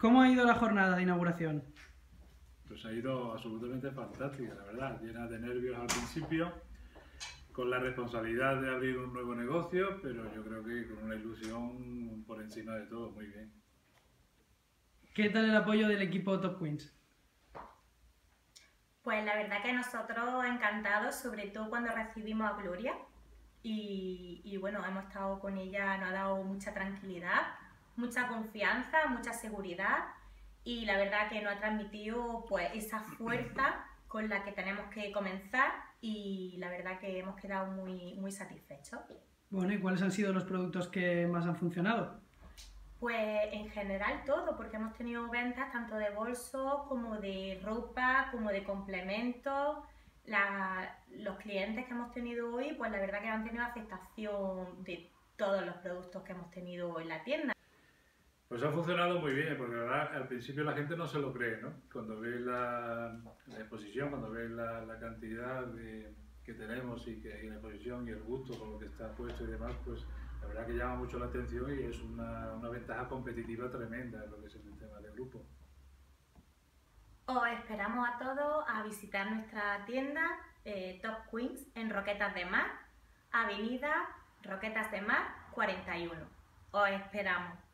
¿Cómo ha ido la jornada de inauguración? Pues ha ido absolutamente fantástica, la verdad, llena de nervios al principio, con la responsabilidad de abrir un nuevo negocio, pero yo creo que con una ilusión por encima de todo, muy bien. ¿Qué tal el apoyo del equipo Top Queens? Pues la verdad que nosotros encantados, sobre todo cuando recibimos a Gloria. Y, y, bueno, hemos estado con ella, nos ha dado mucha tranquilidad, mucha confianza, mucha seguridad y la verdad que nos ha transmitido pues esa fuerza con la que tenemos que comenzar y la verdad que hemos quedado muy, muy satisfechos. Bueno, ¿y cuáles han sido los productos que más han funcionado? Pues en general todo, porque hemos tenido ventas tanto de bolsos como de ropa, como de complementos. los clientes que hemos tenido hoy, pues la verdad que han tenido aceptación de todos los productos que hemos tenido en la tienda. Pues ha funcionado muy bien, porque al principio la gente no se lo cree, ¿no? Cuando ve la, exposición, cuando ve la, cantidad que tenemos y que la exposición y el gusto con lo que está puesto y demás, pues la verdad que llama mucho la atención y es una, una ventaja competitiva tremenda en lo que es el tema de grupo. Os esperamos a todos a visitar nuestra tienda eh, Top Queens en Roquetas de Mar, Avenida Roquetas de Mar 41. Os esperamos.